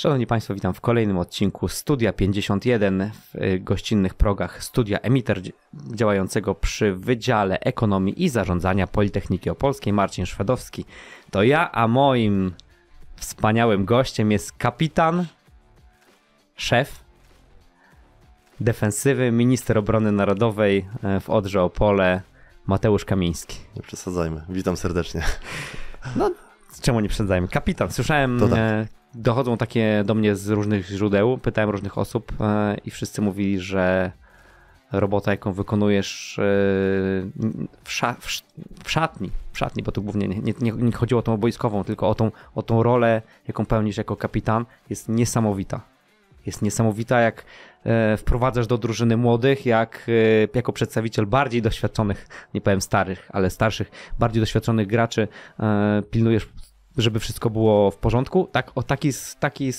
Szanowni Państwo, witam w kolejnym odcinku Studia 51 w y, gościnnych progach Studia Emiter działającego przy Wydziale Ekonomii i Zarządzania Politechniki Opolskiej. Marcin Szwedowski to ja, a moim wspaniałym gościem jest kapitan, szef defensywy, minister obrony narodowej e, w Odrze Opole, Mateusz Kamiński. Nie przesadzajmy. Witam serdecznie. No, czemu nie przesadzajmy? Kapitan. Słyszałem, tak. E, dochodzą takie do mnie z różnych źródeł, pytałem różnych osób e, i wszyscy mówili, że robota, jaką wykonujesz w, sza, w, szatni, w szatni, bo tu głównie nie, nie, nie chodziło o tą wojskową, tylko o tą, o tą rolę, jaką pełnisz jako kapitan, jest niesamowita. Jest niesamowita, jak e, wprowadzasz do drużyny młodych, jak e, jako przedstawiciel bardziej doświadczonych, nie powiem starych, ale starszych, bardziej doświadczonych graczy e, pilnujesz, żeby wszystko było w porządku. Tak, o taki, taki,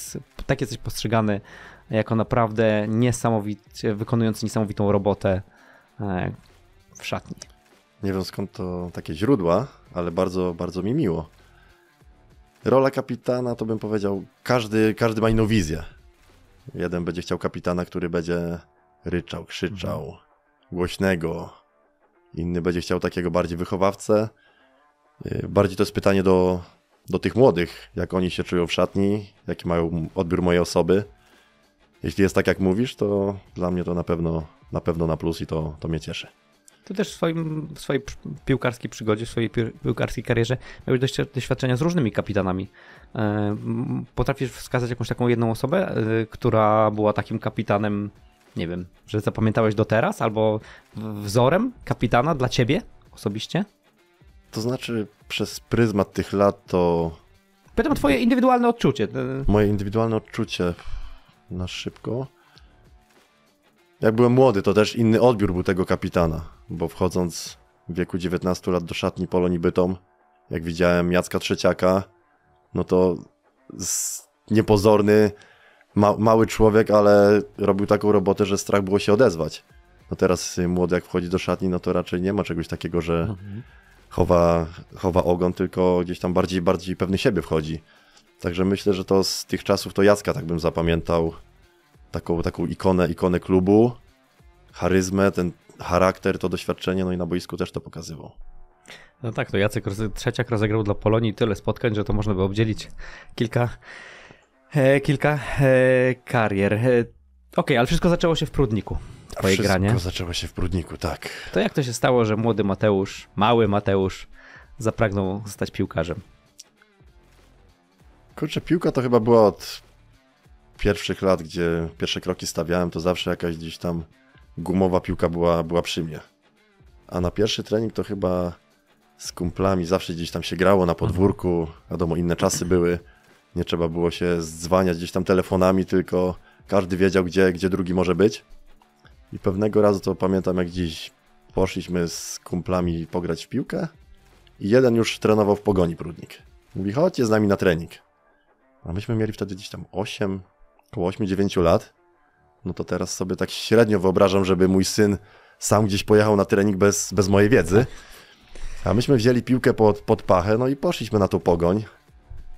tak jesteś postrzegany jako naprawdę niesamowicie, wykonujący niesamowitą robotę w szatni. Nie wiem skąd to takie źródła, ale bardzo, bardzo mi miło. Rola kapitana to bym powiedział, każdy, każdy ma inną wizję. Jeden będzie chciał kapitana, który będzie ryczał, krzyczał, mhm. głośnego. Inny będzie chciał takiego bardziej wychowawcę. Y, bardziej to jest pytanie do, do tych młodych, jak oni się czują w szatni, jaki mają odbiór mojej osoby. Jeśli jest tak, jak mówisz, to dla mnie to na pewno na, pewno na plus i to, to mnie cieszy. Ty też w, swoim, w swojej piłkarskiej przygodzie, w swojej piłkarskiej karierze miałeś doświadczenia z różnymi kapitanami. E, potrafisz wskazać jakąś taką jedną osobę, e, która była takim kapitanem, nie wiem, że zapamiętałeś do teraz, albo wzorem kapitana dla ciebie osobiście? To znaczy, przez pryzmat tych lat to. Pytam o Twoje indywidualne odczucie. Moje indywidualne odczucie na szybko. Jak byłem młody, to też inny odbiór był tego kapitana, bo wchodząc w wieku 19 lat do szatni Polonii Bytom, jak widziałem Jacka Trzeciaka, no to niepozorny, ma mały człowiek, ale robił taką robotę, że strach było się odezwać. No teraz młody jak wchodzi do szatni, no to raczej nie ma czegoś takiego, że mhm. Chowa, chowa ogon, tylko gdzieś tam bardziej, bardziej pewny siebie wchodzi. Także myślę, że to z tych czasów to Jacka tak bym zapamiętał taką, taką ikonę, ikonę klubu, charyzmę, ten charakter, to doświadczenie, no i na boisku też to pokazywał. No tak, to Jacek Trzeciak rozegrał dla Polonii tyle spotkań, że to można by obdzielić kilka, e, kilka e, karier. E, Okej, okay, ale wszystko zaczęło się w Prudniku. Twoje wszystko granie. zaczęło się w Prudniku, tak. To jak to się stało, że młody Mateusz, mały Mateusz zapragnął zostać piłkarzem? Kurczę, piłka to chyba była od pierwszych lat, gdzie pierwsze kroki stawiałem, to zawsze jakaś gdzieś tam gumowa piłka była, była przy mnie. A na pierwszy trening to chyba z kumplami zawsze gdzieś tam się grało na podwórku, wiadomo, inne czasy były, nie trzeba było się dzwaniać gdzieś tam telefonami, tylko każdy wiedział, gdzie, gdzie drugi może być. I pewnego razu to pamiętam, jak dziś poszliśmy z kumplami pograć w piłkę i jeden już trenował w Pogoni Prudnik. Mówi, chodźcie z nami na trening. A myśmy mieli wtedy gdzieś tam 8, około 8-9 lat. No to teraz sobie tak średnio wyobrażam, żeby mój syn sam gdzieś pojechał na trening bez, bez mojej wiedzy. A myśmy wzięli piłkę pod, pod pachę, no i poszliśmy na tą pogoń.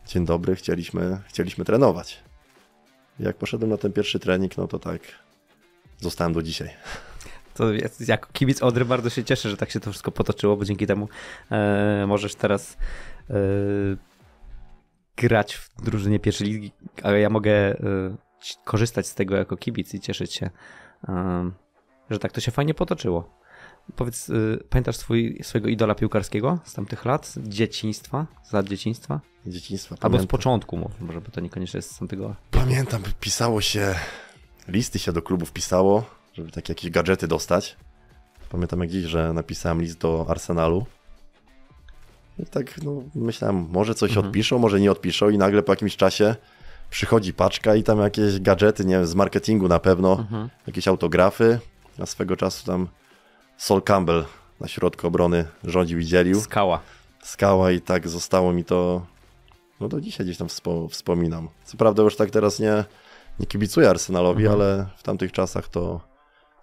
Dzień dobry, chcieliśmy, chcieliśmy trenować. Jak poszedłem na ten pierwszy trening, no to tak zostałem do dzisiaj. To jako kibic Odry bardzo się cieszę, że tak się to wszystko potoczyło, bo dzięki temu e, możesz teraz e, grać w drużynie pierwszej ligi, ale ja mogę e, korzystać z tego jako kibic i cieszyć się, e, że tak to się fajnie potoczyło. Powiedz, y, pamiętasz swój, swojego idola piłkarskiego z tamtych lat, z dzieciństwa, z lat dzieciństwa? Dzieciństwa, Albo pamiętam. z początku, może by to niekoniecznie jest z tamtego. Pamiętam, pisało się, listy się do klubów pisało, żeby takie jakieś gadżety dostać. Pamiętam jak dziś, że napisałem list do Arsenalu. I tak, no, myślałem, może coś mhm. odpiszą, może nie odpiszą i nagle po jakimś czasie przychodzi paczka i tam jakieś gadżety, nie wiem, z marketingu na pewno, mhm. jakieś autografy. A swego czasu tam Sol Campbell na środku obrony rządził i dzielił. Skała. Skała i tak zostało mi to, no do dzisiaj gdzieś tam wspo wspominam. Co prawda już tak teraz nie, nie kibicuję Arsenalowi, mhm. ale w tamtych czasach to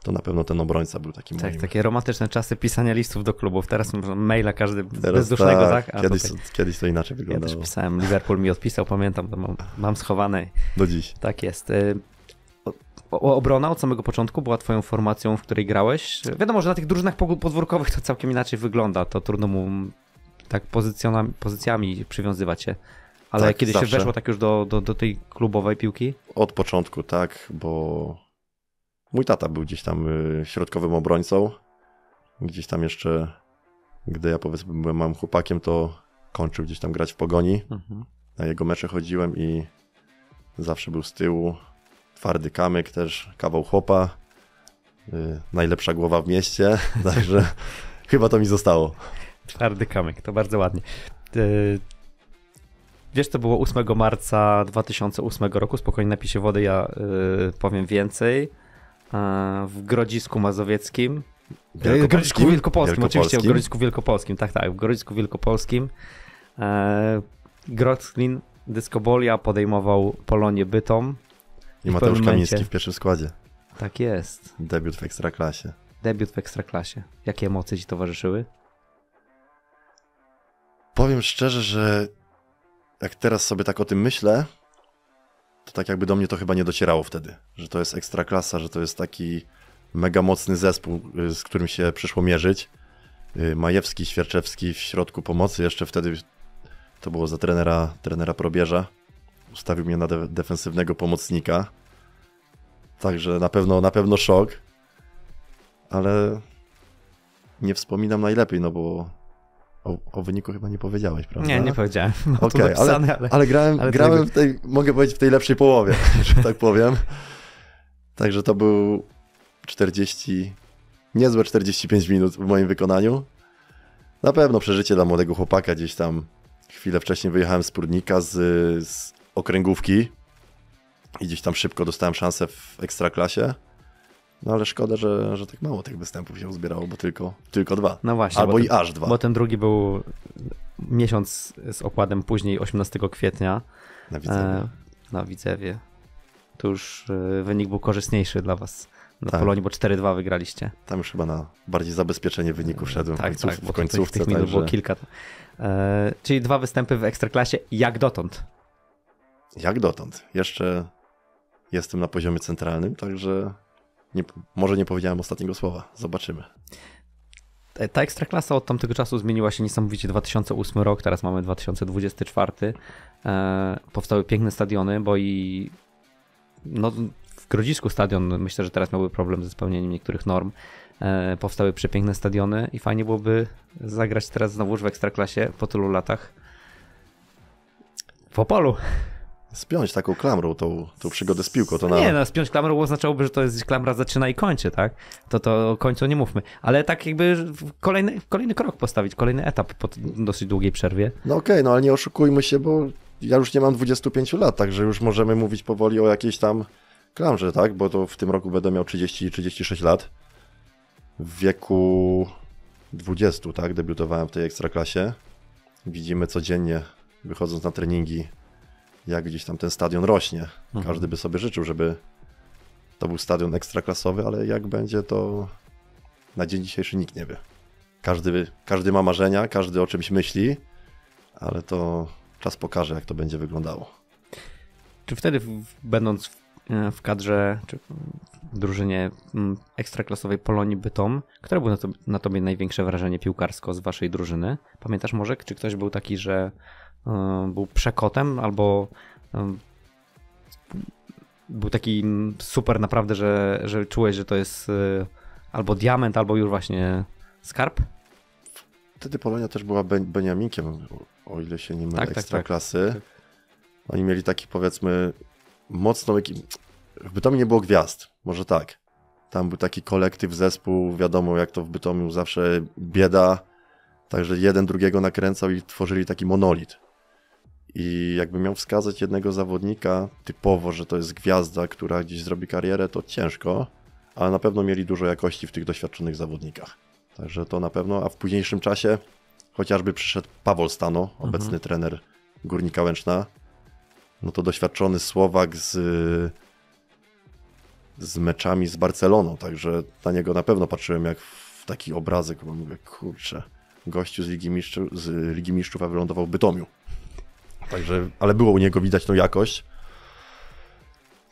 to na pewno ten obrońca był taki tak, moim. takie romantyczne czasy pisania listów do klubów. Teraz maila każdy Teraz bezdusznego, tak? tak? Kiedyś, tak, kiedyś to inaczej wyglądało. Ja też pisałem, Liverpool mi odpisał, pamiętam, to mam, mam schowane. Do dziś. Tak jest. Y, o, obrona od samego początku była twoją formacją, w której grałeś. Wiadomo, że na tych drużynach podwórkowych to całkiem inaczej wygląda, to trudno mu tak pozycjami przywiązywać się. Ale tak, kiedy zawsze. się weszło tak już do, do, do tej klubowej piłki? Od początku, tak, bo mój tata był gdzieś tam y, środkowym obrońcą. Gdzieś tam jeszcze, gdy ja powiedzmy byłem małym chłopakiem, to kończył gdzieś tam grać w pogoni. Mhm. Na jego mecze chodziłem i zawsze był z tyłu. Twardy kamyk też, kawał chłopa. Yy, najlepsza głowa w mieście, także chyba to mi zostało. Twardy kamyk, to bardzo ładnie. Yy, wiesz, to było 8 marca 2008 roku. Spokojnie napisie wody, ja yy, powiem więcej. W Grodzisku Mazowieckim. W Grodzisku Wielkopolskim, oczywiście, w Grodzisku Wielkopolskim, tak, tak, w Grodzisku Wielkopolskim. Grodzlin Dyskobolia podejmował Polonię Bytom. I Mateusz Kamiński w pierwszym składzie. Tak jest. Debiut w Ekstraklasie. Debiut w Ekstraklasie. Jakie emocje ci towarzyszyły? Powiem szczerze, że jak teraz sobie tak o tym myślę, to tak jakby do mnie to chyba nie docierało wtedy, że to jest Ekstraklasa, że to jest taki mega mocny zespół, y, z którym się przyszło mierzyć. Y, Majewski, Świerczewski w środku pomocy, jeszcze wtedy to było za trenera, trenera Probierza. Ustawił mnie na de defensywnego pomocnika. Także na pewno, na pewno szok. Ale nie wspominam najlepiej, no bo o, o, wyniku chyba nie powiedziałeś, prawda? Nie, nie powiedziałem. Okej, okay, ale, ale, ale, grałem, ale grałem tego... w tej, mogę powiedzieć, w tej lepszej połowie, że tak powiem. Także to był 40, niezłe 45 minut w moim wykonaniu. Na pewno przeżycie dla młodego chłopaka gdzieś tam. Chwilę wcześniej wyjechałem z Prudnika z, z okręgówki i gdzieś tam szybko dostałem szansę w ekstraklasie. No ale szkoda, że, że tak mało tych występów się uzbierało, bo tylko, tylko dwa. No właśnie. Albo ten, i aż dwa. Bo ten drugi był miesiąc z okładem później, 18 kwietnia. Na Widzewie. E, na Widzewie. Tu już e, wynik był korzystniejszy dla was. Na tak. Polonii, bo 4-2 wygraliście. Tam już chyba na bardziej zabezpieczenie wyniku wszedłem tak, w, końców, tak, w końcówce. Tych minut także... było kilka. E, czyli dwa występy w Ekstraklasie. Jak dotąd? Jak dotąd. Jeszcze jestem na poziomie centralnym, także nie, może nie powiedziałem ostatniego słowa. Zobaczymy. E, ta ekstraklasa od tamtego czasu zmieniła się niesamowicie. 2008 rok, teraz mamy 2024. E, powstały piękne stadiony, bo i no, w Grodzisku stadion, myślę, że teraz miałby problem ze spełnieniem niektórych norm. E, powstały przepiękne stadiony i fajnie byłoby zagrać teraz znowu w ekstraklasie po tylu latach w Opolu spiąć taką klamrą tą, tą przygodę z piłką. To na... Nie, no spiąć klamrą oznaczałoby, że to jest klamra zaczyna i kończy, tak? To to o końcu nie mówmy. Ale tak jakby kolejny, kolejny krok postawić, kolejny etap po dosyć długiej przerwie. No okej, okay, no ale nie oszukujmy się, bo ja już nie mam 25 lat, także już możemy mówić powoli o jakiejś tam klamrze, tak? Bo to w tym roku będę miał 30-36 lat. W wieku 20, tak? Debiutowałem w tej ekstraklasie. Widzimy codziennie, wychodząc na treningi, jak gdzieś tam ten stadion rośnie. Mhm. Każdy by sobie życzył, żeby to był stadion ekstraklasowy, ale jak będzie, to na dzień dzisiejszy nikt nie wie. Każdy, każdy ma marzenia, każdy o czymś myśli, ale to czas pokaże, jak to będzie wyglądało. Czy wtedy, będąc w, e, w kadrze, czy w drużynie ekstraklasowej Polonii Bytom, które było na, to, na tobie największe wrażenie piłkarsko z waszej drużyny? Pamiętasz może, czy ktoś był taki, że był przekotem albo e, był taki super naprawdę, że, że czułeś, że to jest e, albo diament, albo już właśnie skarb? Wtedy Polonia też była Beniaminkiem, o ile się nie mylę, tak, tak, ekstra tak, klasy. Tak. Oni mieli taki powiedzmy mocną ekipę. W Bytomiu nie było gwiazd, może tak. Tam był taki kolektyw, zespół, wiadomo jak to w Bytomiu zawsze bieda, także jeden drugiego nakręcał i tworzyli taki monolit. I jakby miał wskazać jednego zawodnika typowo, że to jest gwiazda, która gdzieś zrobi karierę, to ciężko, ale na pewno mieli dużo jakości w tych doświadczonych zawodnikach. Także to na pewno, a w późniejszym czasie chociażby przyszedł Paweł Stano, mhm. obecny trener Górnika Łęczna, no to doświadczony Słowak z, z meczami z Barceloną, także na niego na pewno patrzyłem jak w taki obrazek, bo mówię, kurczę, gościu z Ligi Mistrzów, z Ligi Mistrzów a wylądował w Bytomiu. Także, ale było u niego widać tą jakość.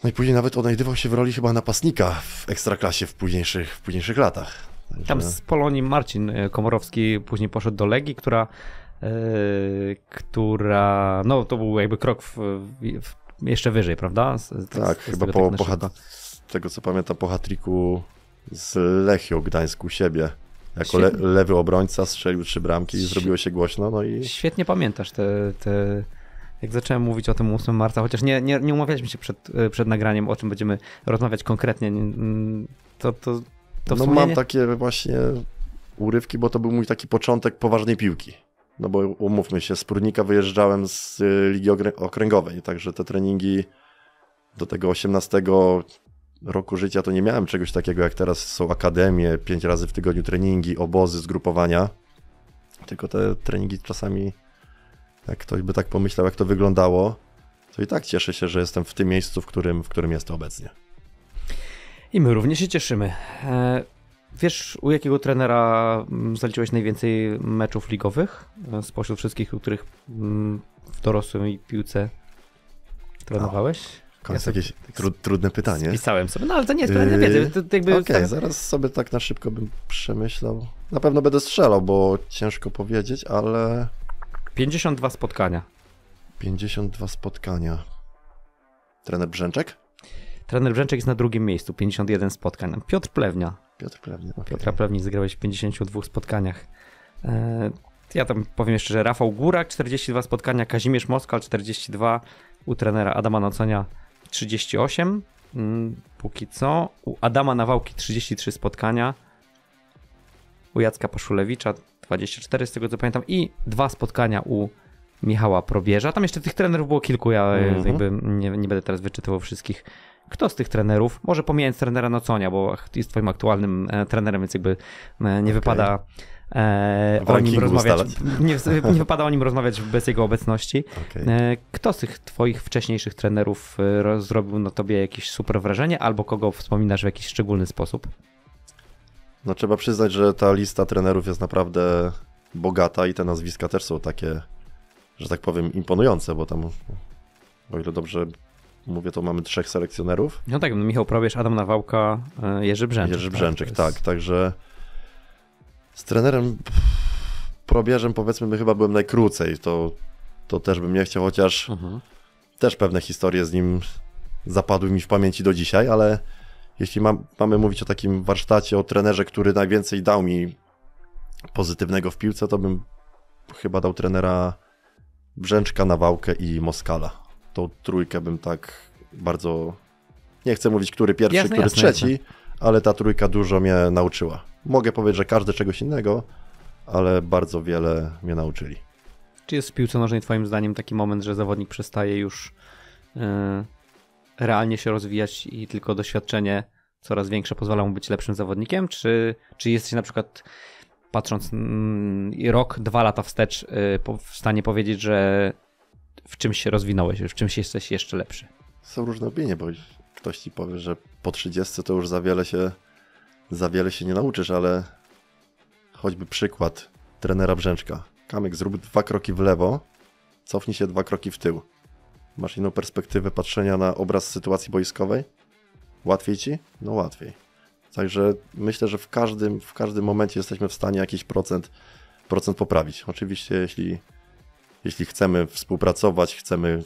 No i później nawet odnajdywał się w roli chyba napastnika w ekstraklasie w późniejszych, w późniejszych latach. Także... Tam z Polonii Marcin e, Komorowski później poszedł do Legii, która, yy, która no to był jakby krok w, w, jeszcze wyżej, prawda? Z, tak, z, chyba z po, tak po tego co pamiętam po hatriku z Lechią Gdańsku siebie. Jako le, lewy obrońca strzelił trzy bramki i zrobiło się głośno. No i... Świetnie pamiętasz te, te jak zacząłem mówić o tym 8 marca, chociaż nie, nie, nie umawialiśmy się przed, e, przed nagraniem, o czym będziemy rozmawiać konkretnie, to, to, to No mam takie właśnie urywki, bo to był mój taki początek poważnej piłki. No bo umówmy się, z Prudnika wyjeżdżałem z e, Ligi Okręgowej, także te treningi do tego 18 roku życia to nie miałem czegoś takiego jak teraz są akademie, pięć razy w tygodniu treningi, obozy, zgrupowania. Tylko te treningi czasami jak ktoś by tak pomyślał, jak to wyglądało, to i tak cieszę się, że jestem w tym miejscu, w którym, w którym jestem obecnie. I my również się cieszymy. E, wiesz, u jakiego trenera mm, zaliczyłeś najwięcej meczów ligowych e, spośród wszystkich, u których mm, w dorosłej piłce trenowałeś? To jest jakieś tru, trudne pytanie. Spisałem sobie, no ale to nie jest pytanie wiedzy. Okej, okay, tak... zaraz sobie tak na szybko bym przemyślał. Na pewno będę strzelał, bo ciężko powiedzieć, ale 52 spotkania. 52 spotkania. Trener Brzęczek? Trener Brzęczek jest na drugim miejscu, 51 spotkań. Piotr Plewnia. Piotr Plewnia, okay. Piotra Plewni zagrałeś w 52 spotkaniach. E, ja tam powiem jeszcze, że Rafał Górak 42 spotkania, Kazimierz Moskal 42, u trenera Adama Noconia 38, mm, póki co. U Adama Nawałki 33 spotkania, u Jacka Paszulewicza 24 z tego co pamiętam i dwa spotkania u Michała Probierza. Tam jeszcze tych trenerów było kilku, ja mm -hmm. jakby nie, nie będę teraz wyczytywał wszystkich. Kto z tych trenerów, może pomijając trenera Noconia, bo jest twoim aktualnym e, trenerem, więc jakby e, nie okay. wypada e, o nim rozmawiać. Nie, nie, wypada o nim rozmawiać bez jego obecności. Okay. E, kto z tych twoich wcześniejszych trenerów e, zrobił na tobie jakieś super wrażenie, albo kogo wspominasz w jakiś szczególny sposób? No trzeba przyznać, że ta lista trenerów jest naprawdę bogata i te nazwiska też są takie, że tak powiem, imponujące, bo tam, o ile dobrze mówię, to mamy trzech selekcjonerów. No tak, Michał Probierz, Adam Nawałka, e, Jerzy Brzęczyk. Jerzy tak, Brzęczyk, tak, tak, jest... także z trenerem Probierzem powiedzmy chyba byłem najkrócej, to, to też bym nie chciał, chociaż mhm. też pewne historie z nim zapadły mi w pamięci do dzisiaj, ale jeśli mamy mówić o takim warsztacie, o trenerze, który najwięcej dał mi pozytywnego w piłce, to bym chyba dał trenera Brzęczka, Nawałkę i Moskala. Tą trójkę bym tak bardzo... Nie chcę mówić, który pierwszy, jasne, który jasne, trzeci, jasne. ale ta trójka dużo mnie nauczyła. Mogę powiedzieć, że każdy czegoś innego, ale bardzo wiele mnie nauczyli. Czy jest w piłce nożnej twoim zdaniem taki moment, że zawodnik przestaje już yy realnie się rozwijać i tylko doświadczenie coraz większe pozwala mu być lepszym zawodnikiem? Czy, czy jesteś na przykład, patrząc mm, rok, dwa lata wstecz, y, w stanie powiedzieć, że w czymś się rozwinąłeś, w czymś jesteś jeszcze lepszy? Są różne opinie, bo ktoś ci powie, że po 30 to już za wiele się, za wiele się nie nauczysz, ale choćby przykład trenera Brzęczka. Kamek, zrób dwa kroki w lewo, cofnij się dwa kroki w tył. Masz inną perspektywę patrzenia na obraz sytuacji boiskowej? Łatwiej ci? No łatwiej. Także myślę, że w każdym, w każdym momencie jesteśmy w stanie jakiś procent, procent poprawić. Oczywiście, jeśli, jeśli chcemy współpracować, chcemy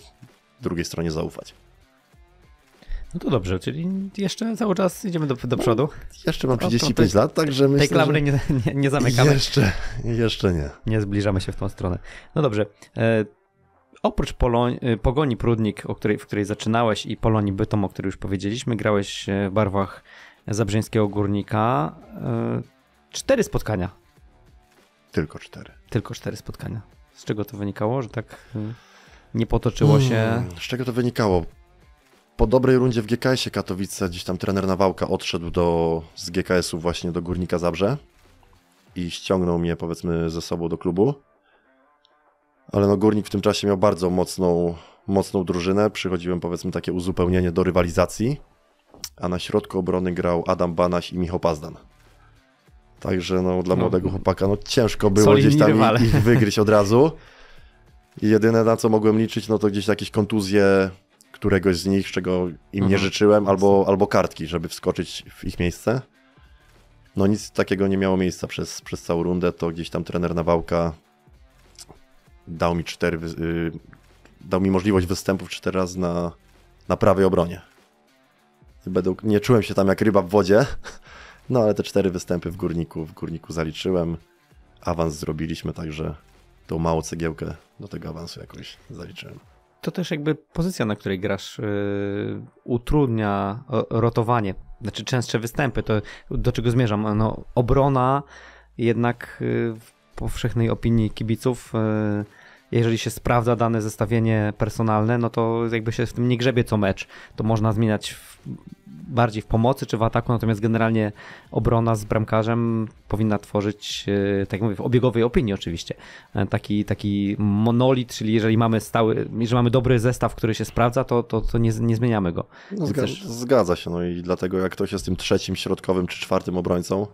drugiej stronie zaufać. No to dobrze, czyli jeszcze cały czas idziemy do, do przodu. No, jeszcze mam 35 lat, także myślę, Tej klamry nie, nie, nie zamykamy. Jeszcze, jeszcze nie. Nie zbliżamy się w tą stronę. No dobrze. Oprócz y, Pogoni Prudnik, o której, w której zaczynałeś i Polonii Bytom, o której już powiedzieliśmy, grałeś e, w barwach Zabrzeńskiego Górnika. E, cztery spotkania. Tylko cztery. Tylko cztery spotkania. Z czego to wynikało, że tak y, nie potoczyło się? Hmm, z czego to wynikało? Po dobrej rundzie w GKS-ie Katowice gdzieś tam trener Nawałka odszedł do, z GKS-u właśnie do Górnika Zabrze i ściągnął mnie powiedzmy ze sobą do klubu ale no Górnik w tym czasie miał bardzo mocną, mocną drużynę. Przychodziłem powiedzmy takie uzupełnienie do rywalizacji. a na środku obrony grał Adam Banaś i Michał Pazdan. Także no, dla no, młodego chłopaka no, ciężko było gdzieś tam ich, ich wygryźć od razu. I jedyne na co mogłem liczyć, no to gdzieś jakieś kontuzje któregoś z nich, czego im mhm. nie życzyłem, albo, albo kartki, żeby wskoczyć w ich miejsce. No nic takiego nie miało miejsca przez, przez całą rundę, to gdzieś tam trener Nawałka dał mi cztery, yy, dał mi możliwość występów cztery razy na, na prawej obronie. Będą, nie czułem się tam jak ryba w wodzie, no ale te cztery występy w Górniku, w Górniku zaliczyłem. Awans zrobiliśmy, także tą małą cegiełkę do tego awansu jakoś zaliczyłem. To też jakby pozycja, na której grasz, yy, utrudnia rotowanie, znaczy częstsze występy. To do czego zmierzam? No, obrona jednak yy, w powszechnej opinii kibiców yy, jeżeli się sprawdza dane zestawienie personalne, no to jakby się w tym nie grzebie co mecz. To można zmieniać w, bardziej w pomocy czy w ataku, natomiast generalnie obrona z bramkarzem powinna tworzyć, e, tak jak mówię, w obiegowej opinii oczywiście, e, taki, taki monolit, czyli jeżeli mamy stały, jeżeli mamy dobry zestaw, który się sprawdza, to, to, to nie, nie zmieniamy go. No, zga też... Zgadza się, no i dlatego jak ktoś jest tym trzecim, środkowym czy czwartym obrońcą,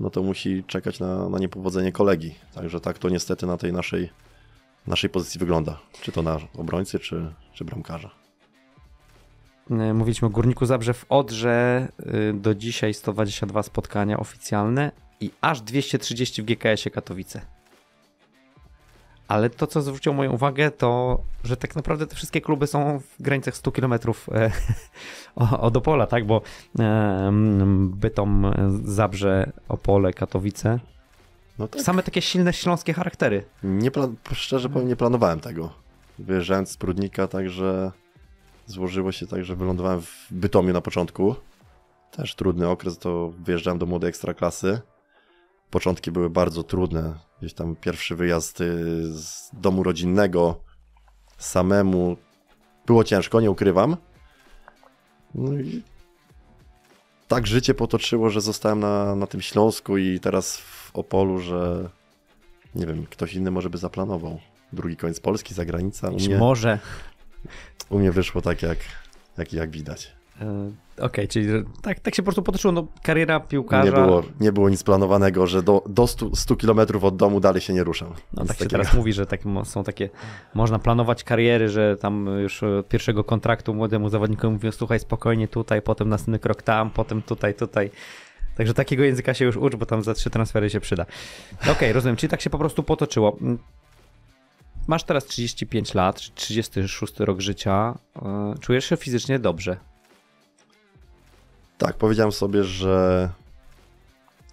no to musi czekać na, na niepowodzenie kolegi. Także tak to niestety na tej naszej naszej pozycji wygląda. Czy to na obrońcy, czy, czy bramkarza. E, mówiliśmy o Górniku Zabrze w Odrze. E, do dzisiaj 122 spotkania oficjalne i aż 230 w GKS-ie Katowice. Ale to, co zwróciło moją uwagę, to, że tak naprawdę te wszystkie kluby są w granicach 100 km e, od Opola, tak? Bo Bytom, Zabrze, Opole, Katowice no tak. Same takie silne śląskie charaktery. Nie plan- szczerze powiem, nie planowałem tego. Wyjeżdżając z Prudnika, także złożyło się tak, że wylądowałem w Bytomiu na początku. Też trudny okres, to wyjeżdżałem do młodej ekstraklasy. Początki były bardzo trudne. Gdzieś tam pierwszy wyjazd y, z domu rodzinnego samemu było ciężko, nie ukrywam. No i tak życie potoczyło, że zostałem na, na tym Śląsku i teraz w Opolu, że nie wiem, ktoś inny może by zaplanował. Drugi koniec Polski, zagranica. U mnie, może. U mnie wyszło tak, jak, jak, jak widać. E, okej, okay, czyli tak, tak się po prostu potoczyło, no, kariera piłkarza. Nie było, nie było nic planowanego, że do, do 100, 100 kilometrów od domu dalej się nie ruszam. No tak takiego. się teraz mówi, że tak, są takie, można planować kariery, że tam już od pierwszego kontraktu młodemu zawodnikowi mówią, słuchaj spokojnie tutaj, potem następny krok tam, potem tutaj, tutaj. Także takiego języka się już ucz, bo tam za trzy transfery się przyda. Okej, okay, rozumiem, czyli tak się po prostu potoczyło. Masz teraz 35 lat, 36 rok życia. E, czujesz się fizycznie dobrze. Tak, powiedziałem sobie, że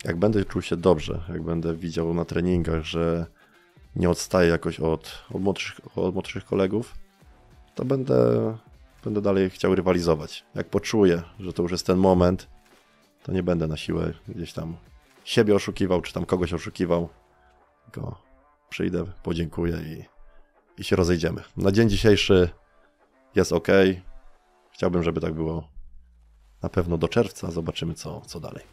jak będę czuł się dobrze, jak będę widział na treningach, że nie odstaję jakoś od, od, młodszych, od młodszych kolegów, to będę, będę dalej chciał rywalizować. Jak poczuję, że to już jest ten moment, to nie będę na siłę gdzieś tam siebie oszukiwał, czy tam kogoś oszukiwał, tylko przyjdę, podziękuję i, i się rozejdziemy. Na dzień dzisiejszy jest ok. Chciałbym, żeby tak było na pewno do czerwca. Zobaczymy, co, co dalej.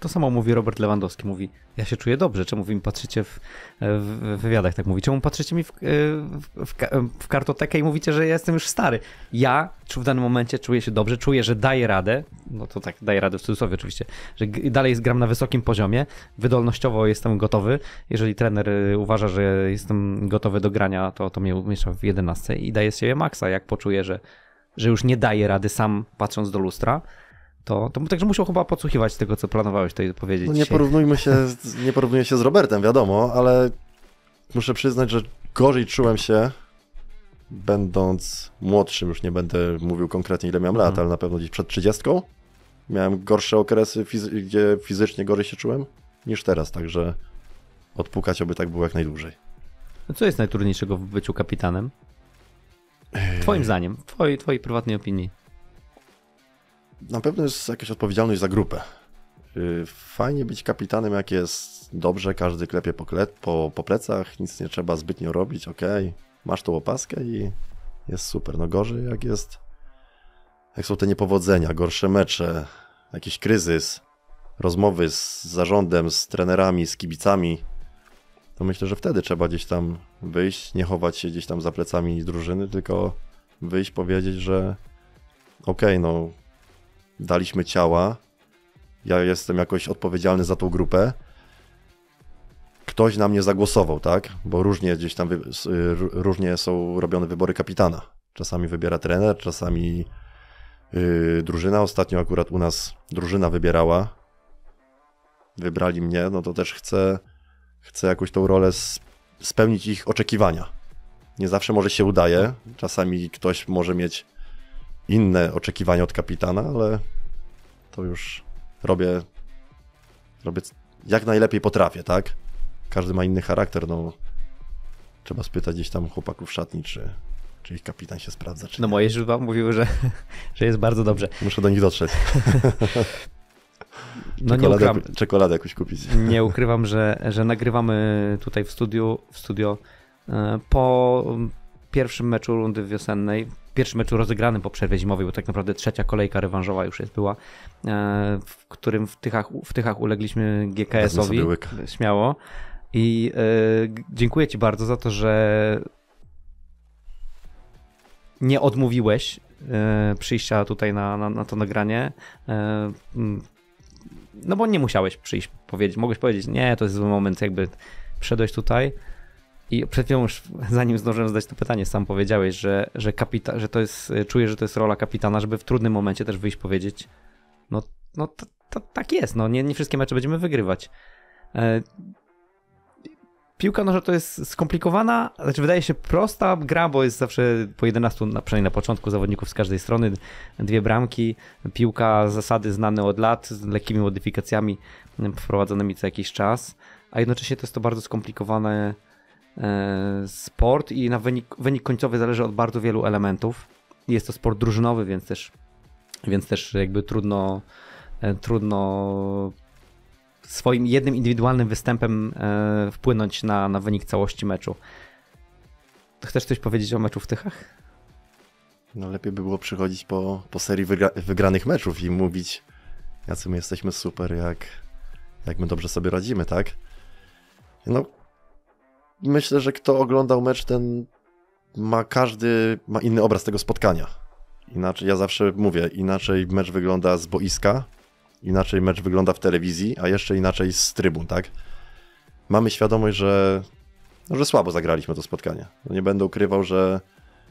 To, samo mówi Robert Lewandowski. Mówi, ja się czuję dobrze. Czemu wy mi patrzycie w, w wywiadach, tak mówi? Czemu patrzycie mi w, w, w, kartotekę i mówicie, że ja jestem już stary? Ja w danym momencie czuję się dobrze, czuję, że daję radę, no to tak, daję radę w cudzysłowie oczywiście, że dalej gram na wysokim poziomie, wydolnościowo jestem gotowy. Jeżeli trener uważa, że jestem gotowy do grania, to, to mnie umieszcza w 11 i daję z siebie maksa, jak poczuję, że, że już nie daję rady sam patrząc do lustra, to, to także musiał chyba podsłuchiwać tego, co planowałeś tutaj powiedzieć. No nie porównujmy się, nie porównuję się z Robertem, wiadomo, ale muszę przyznać, że gorzej czułem się będąc młodszym, już nie będę mówił konkretnie ile miałem lat, mhm. ale na pewno gdzieś przed trzydziestką miałem gorsze okresy, fizy gdzie fizycznie gorzej się czułem niż teraz, także odpukać, aby tak było jak najdłużej. Co jest najtrudniejszego w byciu kapitanem? Twoim zdaniem, w twojej, twojej prywatnej opinii na pewno jest jakaś odpowiedzialność za grupę. Y, fajnie być kapitanem, jak jest dobrze, każdy klepie po, klep, po, po plecach, nic nie trzeba zbytnio robić, ok, masz tą opaskę i jest super. No gorzej, jak jest, jak są te niepowodzenia, gorsze mecze, jakiś kryzys, rozmowy z zarządem, z trenerami, z kibicami, to myślę, że wtedy trzeba gdzieś tam wyjść, nie chować się gdzieś tam za plecami drużyny, tylko wyjść, powiedzieć, że okej, okay, no daliśmy ciała, ja jestem jakoś odpowiedzialny za tą grupę, ktoś na mnie zagłosował, tak? Bo różnie gdzieś tam, różnie są robione wybory kapitana. Czasami wybiera trener, czasami yy, drużyna. Ostatnio akurat u nas drużyna wybierała. Wybrali mnie, no to też chcę, chcę jakoś tą rolę spełnić ich oczekiwania. Nie zawsze może się udaje. Czasami ktoś może mieć inne oczekiwania od kapitana, ale to już robię, robię jak najlepiej potrafię, tak? Każdy ma inny charakter, no trzeba spytać gdzieś tam chłopaków szatni, czy, czy ich kapitan się sprawdza. no nie. moje źródła mówiły, że, że jest bardzo dobrze. Muszę do nich dotrzeć. no czekoladę, nie ukrywam, czekoladę jakoś kupić. Nie ukrywam, że, że nagrywamy tutaj w studiu, w studio e, po pierwszym meczu rundy wiosennej, pierwszym meczu rozegranym po przerwie zimowej, bo tak naprawdę trzecia kolejka rewanżowa już jest była, e, w którym w Tychach, w Tychach ulegliśmy GKS-owi. Śmiało. I e, dziękuję Ci bardzo za to, że nie odmówiłeś e, przyjścia tutaj na, na, na to nagranie. No bo nie musiałeś przyjść, powiedzieć. Mogłeś powiedzieć, nie, to jest zły moment, jakby wszedłeś tutaj i przed chwilą już, zanim zdążyłem zadać to pytanie, sam powiedziałeś, że, że, kapita, że to jest, czuję, że to jest rola kapitana, żeby w trudnym momencie też wyjść powiedzieć, no, no to, to tak jest, no nie, nie wszystkie mecze będziemy wygrywać. E, piłka nożna to jest skomplikowana, znaczy wydaje się prosta gra, bo jest zawsze po 11, na, przynajmniej na początku zawodników z każdej strony, dwie bramki, piłka, zasady znane od lat, z lekkimi modyfikacjami wprowadzonymi co jakiś czas, a jednocześnie to jest to bardzo skomplikowane sport i na wynik, wynik końcowy zależy od bardzo wielu elementów. Jest to sport drużynowy, więc też, więc też jakby trudno, e, trudno swoim jednym indywidualnym występem e, wpłynąć na, na wynik całości meczu. Chcesz coś powiedzieć o meczu w Tychach? No lepiej by było przychodzić po, po serii wygra wygranych meczów i mówić, jacy my jesteśmy super, jak, jak my dobrze sobie radzimy, tak? No, myślę, że kto oglądał mecz, ten ma każdy ma inny obraz tego spotkania. Inaczej, ja zawsze mówię, inaczej mecz wygląda z boiska, inaczej mecz wygląda w telewizji, a jeszcze inaczej z trybun, tak? Mamy świadomość, że, no, że słabo zagraliśmy to spotkanie. No nie będę ukrywał, że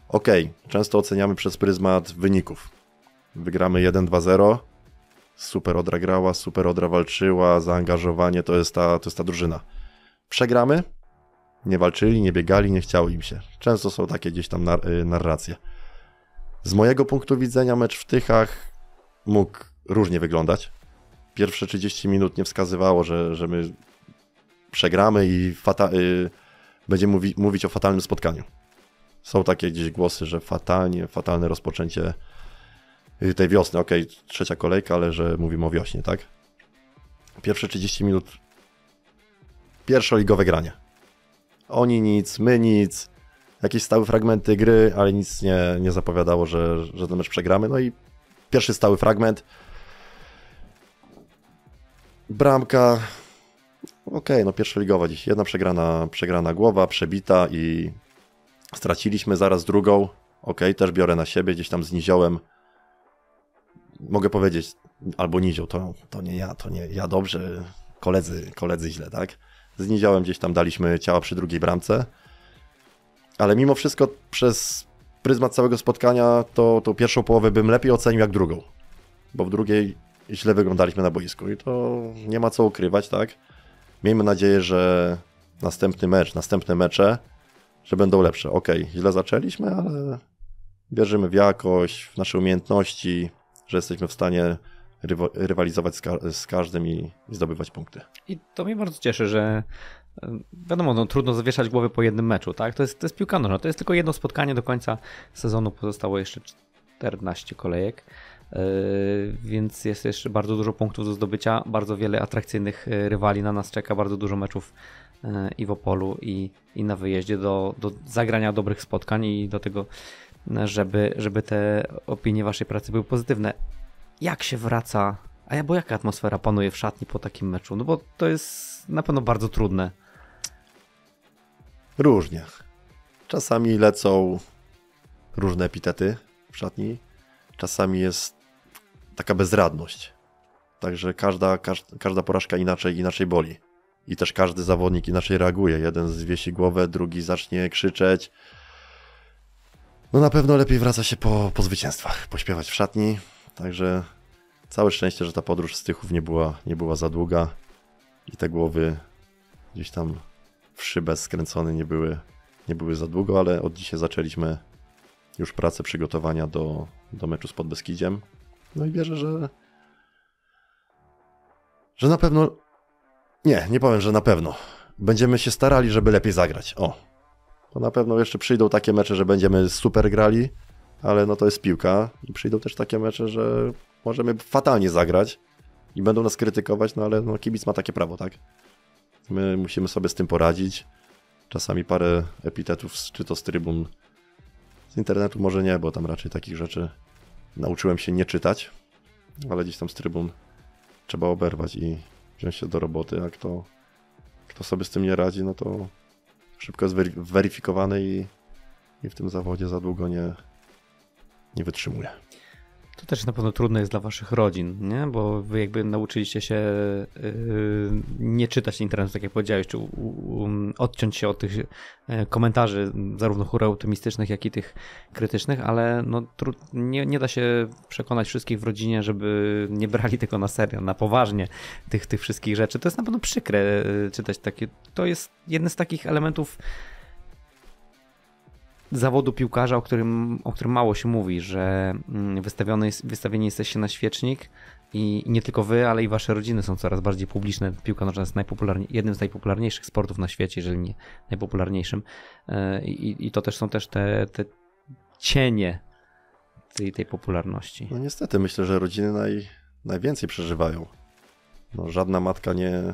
okej, okay, często oceniamy przez pryzmat wyników. Wygramy 1-2-0, super Odra grała, super Odra walczyła, zaangażowanie to jest ta, to jest ta drużyna. Przegramy, nie walczyli, nie biegali, nie chciało im się. Często są takie gdzieś tam nar y, narracje. Z mojego punktu widzenia mecz w Tychach mógł różnie wyglądać. Pierwsze 30 minut nie wskazywało, że, że my przegramy i y będziemy mówi mówić o fatalnym spotkaniu. Są takie gdzieś głosy, że fatalnie, fatalne rozpoczęcie y, tej wiosny. Okej, okay, trzecia kolejka, ale że mówimy o wiośnie, tak? Pierwsze 30 minut pierwszoligowe granie. Oni nic, my nic. Jakieś stały fragmenty gry, ale nic nie, nie zapowiadało, że, że ten mecz przegramy. No i pierwszy stały fragment. Bramka. Okej, okay, no pierwszoligowa dziś. Jedna przegrana, przegrana głowa, przebita i straciliśmy zaraz drugą. Okay, też biorę na siebie, gdzieś tam z. Mogę powiedzieć, albo nizioł, to, to nie ja, to nie ja dobrze, koledzy, koledzy źle, tak? Z Niziołem gdzieś tam daliśmy ciała przy drugiej bramce. Ale mimo wszystko przez pryzmat całego spotkania to, to pierwszą połowę bym lepiej ocenił jak drugą. Bo w drugiej źle wyglądaliśmy na boisku i to nie ma co ukrywać, tak? Miejmy nadzieję, że następny mecz, następne mecze, że będą lepsze. Ok, źle zaczęliśmy, ale wierzymy w jakość, w nasze umiejętności, że jesteśmy w stanie rywalizować z, ka z każdym i, zdobywać punkty. I to mnie bardzo cieszy, że e, wiadomo, no, trudno zawieszać głowy po jednym meczu, tak? To jest, to jest piłka nożna, to jest tylko jedno spotkanie do końca sezonu, pozostało jeszcze 14 kolejek. Yy, więc jest jeszcze bardzo dużo punktów do zdobycia, bardzo wiele atrakcyjnych rywali na nas czeka, bardzo dużo meczów i w Opolu, i, i na wyjeździe do, do zagrania dobrych spotkań i do tego, żeby, żeby te opinie waszej pracy były pozytywne jak się wraca, a ja, bo jaka atmosfera panuje w szatni po takim meczu? No bo to jest na pewno bardzo trudne. Różnie. Czasami lecą różne epitety w szatni. Czasami jest taka bezradność. Także każda, każda, każda porażka inaczej, inaczej boli. I też każdy zawodnik inaczej reaguje. Jeden zwiesi głowę, drugi zacznie krzyczeć. No na pewno lepiej wraca się po, po zwycięstwach, pośpiewać w szatni. Także całe szczęście, że ta podróż z Tychów nie była, nie była za długa i te głowy gdzieś tam w szybę skręcone nie były, nie były za długo, ale od dzisiaj zaczęliśmy już pracę przygotowania do, do meczu z Podbeskidziem. No i wierzę, że że na pewno nie, nie powiem, że na pewno. Będziemy się starali, żeby lepiej zagrać. O. To na pewno jeszcze przyjdą takie mecze, że będziemy super grali, ale no to jest piłka i przyjdą też takie mecze, że możemy fatalnie zagrać i będą nas krytykować, no ale no, kibic ma takie prawo, tak? My musimy sobie z tym poradzić. Czasami parę epitetów, czy to z trybun, z internetu może nie, bo tam raczej takich rzeczy nauczyłem się nie czytać, ale gdzieś tam z trybun trzeba oberwać i wziąć się do roboty, a kto, kto sobie z tym nie radzi, no to szybko jest weryfikowany i, i w tym zawodzie za długo nie, nie wytrzymuje. To też na pewno trudne jest dla waszych rodzin, nie? Bo wy jakby nauczyliście się yy, nie czytać internetu, tak jak powiedziałeś, czy odciąć się od tych e, komentarzy, zarówno hura optymistycznych, jak i tych krytycznych, ale no, nie, nie da się przekonać wszystkich w rodzinie, żeby nie brali tego na serio, na poważnie tych, tych wszystkich rzeczy. To jest na pewno przykre e, czytać takie. To jest jeden z takich elementów zawodu piłkarza, o którym, o którym mało się mówi, że mm, wystawiony, wystawieni jesteście na świecznik i nie tylko wy, ale i wasze rodziny są coraz bardziej publiczne. Piłka nożna jest jednym z najpopularniejszych sportów na świecie, jeżeli nie najpopularniejszym. E, I, i to też są też te, te cienie tej, tej popularności. No niestety, myślę, że rodziny naj, najwięcej przeżywają. No, żadna matka nie,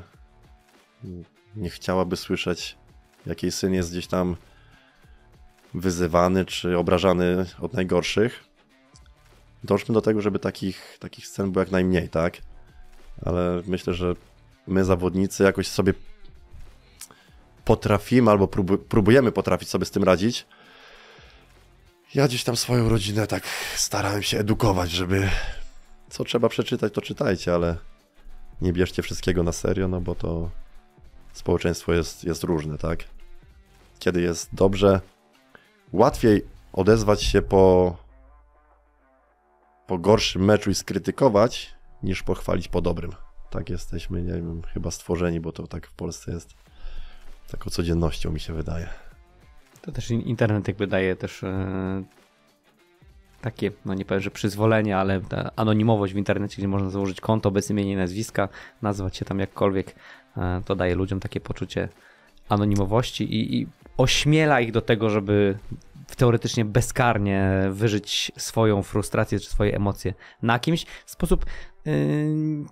nie chciałaby słyszeć, jak jej syn jest gdzieś tam wyzywany czy obrażany od najgorszych. Dążmy do tego, żeby takich, takich scen było jak najmniej, tak? Ale myślę, że my zawodnicy jakoś sobie potrafimy albo próbujemy potrafić sobie z tym radzić. Ja gdzieś tam swoją rodzinę tak starałem się edukować, żeby co trzeba przeczytać, to czytajcie, ale nie bierzcie wszystkiego na serio, no bo to społeczeństwo jest, jest różne, tak? Kiedy jest dobrze, łatwiej odezwać się po, po gorszym meczu i skrytykować, niż pochwalić po dobrym. Tak jesteśmy, nie wiem, chyba stworzeni, bo to tak w Polsce jest taką codziennością, mi się wydaje. To też internet jakby daje też e, takie, no nie powiem, że przyzwolenie, ale ta anonimowość w internecie, gdzie można założyć konto bez imienia i nazwiska, nazwać się tam jakkolwiek, e, to daje ludziom takie poczucie anonimowości i, i ośmiela ich do tego, żeby teoretycznie bezkarnie wyżyć swoją frustrację czy swoje emocje na kimś w sposób yy,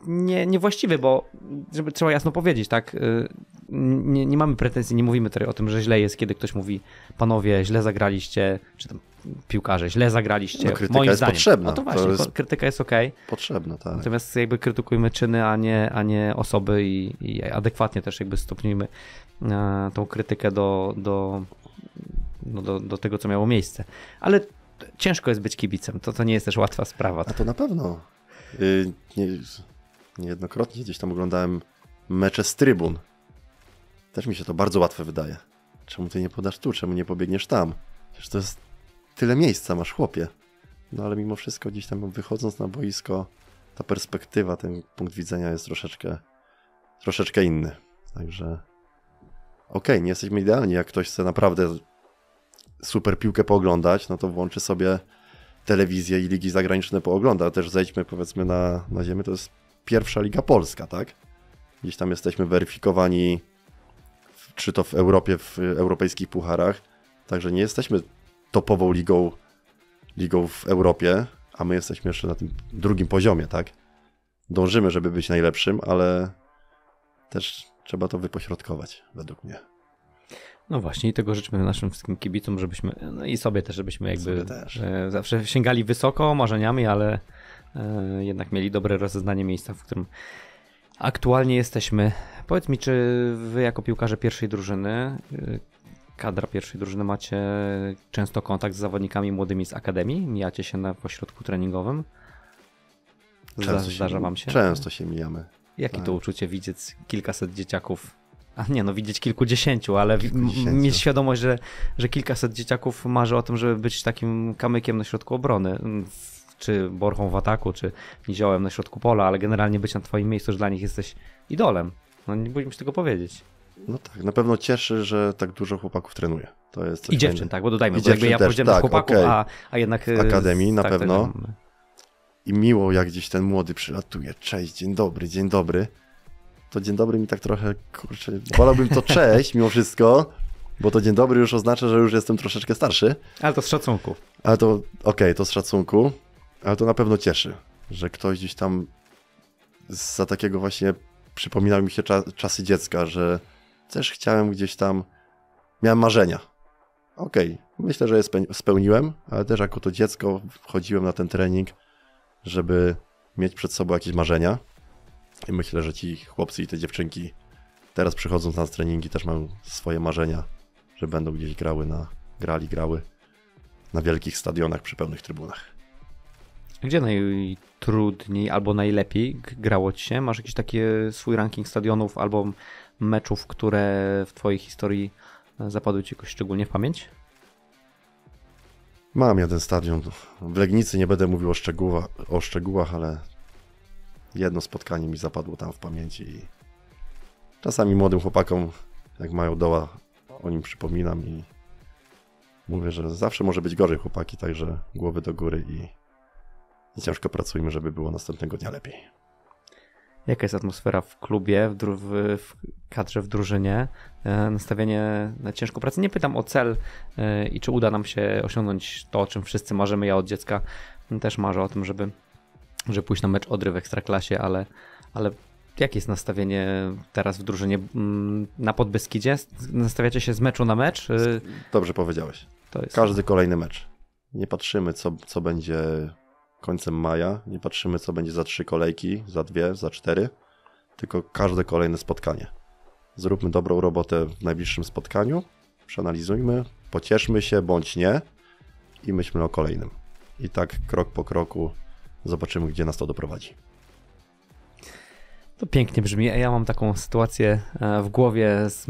nie, niewłaściwy, bo żeby trzeba jasno powiedzieć, tak, yy, nie, nie mamy pretensji, nie mówimy tutaj o tym, że źle jest, kiedy ktoś mówi, panowie, źle zagraliście, czy tam piłkarze, źle zagraliście. No, krytyka moim jest zdaniem. potrzebna. No to właśnie, to jest krytyka jest ok. Potrzebna, tak. Natomiast jakby krytykujmy czyny, a nie, a nie osoby i, i adekwatnie też jakby stopniujmy tą krytykę do, do, no do, do tego, co miało miejsce. Ale ciężko jest być kibicem, to, to nie jest też łatwa sprawa. A to na pewno. Yy, nie, niejednokrotnie gdzieś tam oglądałem mecze z trybun. Też mi się to bardzo łatwe wydaje. Czemu ty nie podasz tu, czemu nie pobiegniesz tam? Przecież to jest tyle miejsca masz, chłopie. No ale mimo wszystko gdzieś tam wychodząc na boisko, ta perspektywa, ten punkt widzenia jest troszeczkę, troszeczkę inny. Także okej, okay, nie jesteśmy idealni. Jak ktoś chce naprawdę super piłkę pooglądać, no to włączy sobie telewizję i ligi zagraniczne poogląda. Też zejdźmy powiedzmy na, na ziemię, to jest pierwsza liga polska, tak? Gdzieś tam jesteśmy weryfikowani, czy to w Europie, w europejskich pucharach. Także nie jesteśmy topową ligą, ligą w Europie, a my jesteśmy jeszcze na tym drugim poziomie, tak? Dążymy, żeby być najlepszym, ale też trzeba to wypośrodkować, według mnie. No właśnie, i tego życzmy naszym wszystkim kibicom, żebyśmy, no i sobie też, żebyśmy jakby e, zawsze sięgali wysoko marzeniami, ale e, jednak mieli dobre rozeznanie miejsca, w którym aktualnie jesteśmy. Powiedz mi, czy wy jako piłkarze pierwszej drużyny, e, kadra pierwszej drużyny macie często kontakt z zawodnikami młodymi z akademii? Mijacie się na pośrodku treningowym? Często Zdarza wam się? Często się mijamy. Jakie tak. to uczucie widzieć kilkaset dzieciaków? A nie, no widzieć kilkudziesięciu, ale kilkudziesięciu. mieć świadomość, że, że kilkaset dzieciaków marzy o tym, żeby być takim kamykiem na środku obrony. Czy borchą w ataku, czy niziołem na środku pola, ale generalnie być na twoim miejscu, że dla nich jesteś idolem. No nie boimy się tego powiedzieć. No tak, na pewno cieszy, że tak dużo chłopaków trenuje. To jest I dziewczyn, tak, bo dodajmy, I bo jakby ja powiedziałem tak, chłopaków, okay. a, a jednak... W Akademii na tak, pewno. Tak, I miło, jak gdzieś ten młody przylatuje. Cześć, dzień dobry, dzień dobry. To dzień dobry mi tak trochę, kurczę, wolałbym to cześć mimo wszystko, bo to dzień dobry już oznacza, że już jestem troszeczkę starszy. Ale to z szacunku. Ale to, okej, okay, to z szacunku, ale to na pewno cieszy, że ktoś gdzieś tam za takiego właśnie przypominał mi się czasy dziecka, że też chciałem gdzieś tam, miałem marzenia. Okej, okay, myślę, że je spełniłem, ale też jako to dziecko wchodziłem na ten trening, żeby mieć przed sobą jakieś marzenia. I myślę, że ci chłopcy i te dziewczynki teraz przychodząc na treningi też mają swoje marzenia, że będą gdzieś grały na, grali, grały na wielkich stadionach przy pełnych trybunach. Gdzie najtrudniej albo najlepiej grało ci się? Masz jakiś taki swój ranking stadionów albo meczów, które w twojej historii zapadły ci jakoś szczególnie w pamięć? Mam jeden stadion. W Legnicy nie będę mówił o, szczegółach, o szczegółach, ale jedno spotkanie mi zapadło tam w pamięci i czasami młodym chłopakom, jak mają doła, o nim przypominam i mówię, że zawsze może być gorzej chłopaki, także głowy do góry i, i ciężko pracujmy, żeby było następnego dnia lepiej. Jaka jest atmosfera w klubie, w, w, w kadrze, w drużynie? E, nastawienie na ciężką pracę. Nie pytam o cel e, i czy uda nam się osiągnąć to, o czym wszyscy marzymy. Ja od dziecka też marzę o tym, żeby, żeby pójść na mecz Odry w Ekstraklasie, ale, ale jakie jest nastawienie teraz w drużynie mm, na Podbeskidzie? Nastawiacie się z meczu na mecz? Dobrze powiedziałeś. Każdy kolejny mecz. Nie patrzymy, co, co będzie końcem maja. Nie patrzymy, co będzie za trzy kolejki, za dwie, za cztery, tylko każde kolejne spotkanie. Zróbmy dobrą robotę w najbliższym spotkaniu, przeanalizujmy, pocieszmy się bądź nie i myślmy o kolejnym. I tak krok po kroku zobaczymy, gdzie nas to doprowadzi. To pięknie brzmi. Ja mam taką sytuację e, w głowie z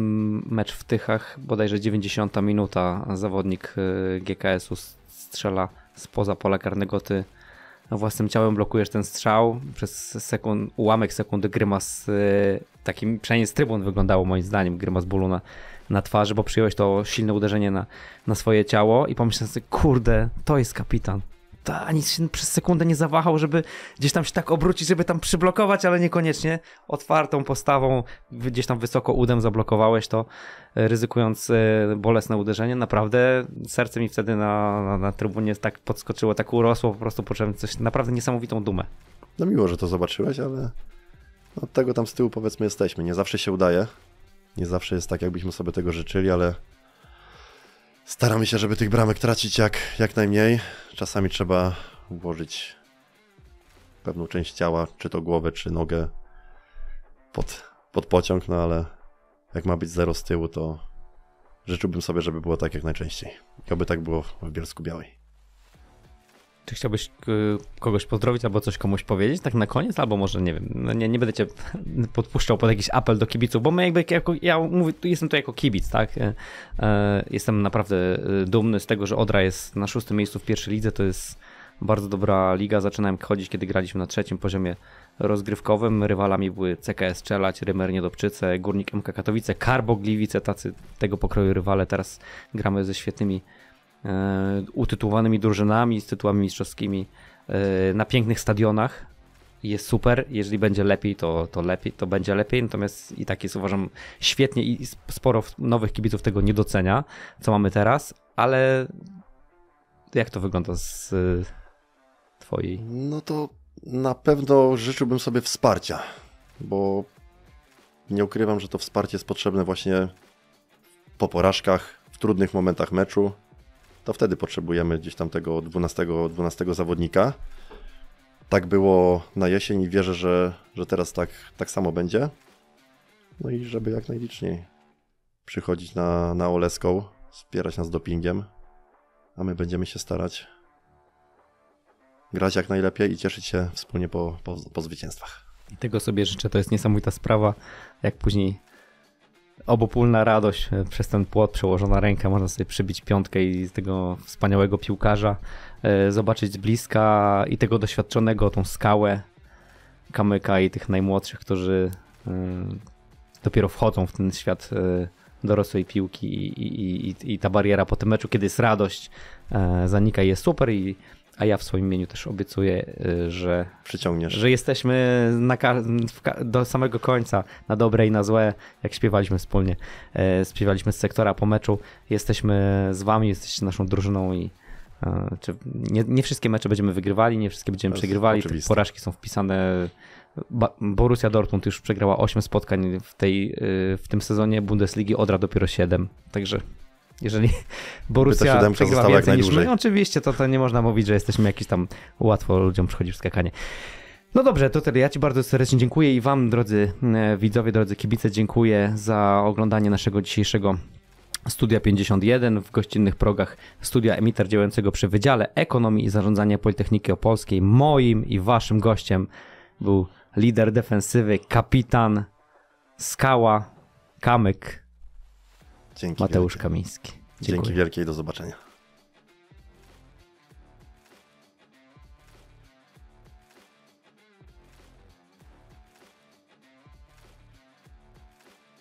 mecz w Tychach, bodajże 90 minuta. Zawodnik e, GKS-u strzela spoza pola karnego. Ty własnym ciałem blokujesz ten strzał. Przez sekund, ułamek sekundy grymas, yy, takim przynajmniej z trybun wyglądało moim zdaniem, grymas bólu na, na twarzy, bo przyjąłeś to silne uderzenie na, na swoje ciało i pomyślałem sobie, kurde, to jest kapitan ta, ani się przez sekundę nie zawahał, żeby gdzieś tam się tak obrócić, żeby tam przyblokować, ale niekoniecznie. Otwartą postawą, gdzieś tam wysoko udem zablokowałeś to, e, ryzykując e, bolesne uderzenie. Naprawdę serce mi wtedy na, na, na trybunie tak podskoczyło, tak urosło, po prostu poczułem coś, naprawdę niesamowitą dumę. No miło, że to zobaczyłeś, ale od tego tam z tyłu powiedzmy jesteśmy. Nie zawsze się udaje, nie zawsze jest tak, jakbyśmy sobie tego życzyli, ale Staramy się, żeby tych bramek tracić jak, jak najmniej. Czasami trzeba włożyć pewną część ciała, czy to głowę, czy nogę pod, pod pociąg, no ale jak ma być zero z tyłu, to życzyłbym sobie, żeby było tak jak najczęściej. I oby tak było w Bielsku Białej. Czy chciałbyś y, kogoś pozdrowić albo coś komuś powiedzieć tak na koniec? Albo może, nie wiem, no nie, nie będę cię podpuszczał pod jakiś apel do kibiców, bo my jakby, jako, ja mówię, jestem tu jako kibic, tak? E, e, jestem naprawdę e, dumny z tego, że Odra jest na szóstym miejscu w pierwszej lidze, to jest bardzo dobra liga. Zaczynałem chodzić, kiedy graliśmy na trzecim poziomie rozgrywkowym. Rywalami były CKS Czelać, Rymer Niedobczyce, Górnik MK Katowice, Karbo Gliwice, tacy tego pokroju rywale. Teraz gramy ze świetnymi E, utytułowanymi drużynami, z tytułami mistrzowskimi e, na pięknych stadionach. Jest super, jeżeli będzie lepiej, to, to lepiej, to będzie lepiej, natomiast i tak jest uważam świetnie i sporo nowych kibiców tego nie docenia, co mamy teraz, ale jak to wygląda z twojej? No to na pewno życzyłbym sobie wsparcia, bo nie ukrywam, że to wsparcie jest potrzebne właśnie po porażkach, w trudnych momentach meczu, to wtedy potrzebujemy gdzieś tam tego 12, 12 zawodnika. Tak było na jesień i wierzę, że, że teraz tak, tak samo będzie. No i żeby jak najliczniej przychodzić na, na Oleską, wspierać nas dopingiem, a my będziemy się starać grać jak najlepiej i cieszyć się wspólnie po, po, po zwycięstwach. I tego sobie życzę, to jest niesamowita sprawa, jak później obopólna radość e, przez ten płot, przełożona ręka, można sobie przybić piątkę i tego wspaniałego piłkarza e, zobaczyć z bliska i tego doświadczonego, tą skałę kamyka i tych najmłodszych, którzy e, dopiero wchodzą w ten świat dorosłej piłki i, i, i, i ta bariera po tym meczu, kiedy jest radość, zanika i jest super i a ja w swoim imieniu też obiecuję, y, że, Przyciągniesz. że jesteśmy na, do samego końca, na dobre i na złe, jak śpiewaliśmy wspólnie. E, śpiewaliśmy z sektora po meczu. Jesteśmy z wami, jesteście naszą drużyną i e, nie, nie wszystkie mecze będziemy wygrywali, nie wszystkie będziemy przegrywali. Porażki są wpisane. Borussia Dortmund już przegrała 8 spotkań w, tej, y, w tym sezonie Bundesligi, Odra dopiero 7. Także jeżeli Borussia przegrywa więcej niż my, oczywiście to, to nie można mówić, że jesteśmy jakiś tam łatwo ludziom przychodzi w skakanie. No dobrze, to tyle. Ja Ci bardzo serdecznie dziękuję i Wam, drodzy e, widzowie, drodzy kibice, dziękuję za oglądanie naszego dzisiejszego Studia 51 w gościnnych progach studia emiter działającego przy Wydziale Ekonomii i Zarządzania Politechniki Opolskiej. Moim i Waszym gościem był lider defensywy, kapitan Skała, Kamyk, Dzięki Mateusz wielkie. Kamiński. Dziękuję. Dzięki wielkie i do zobaczenia.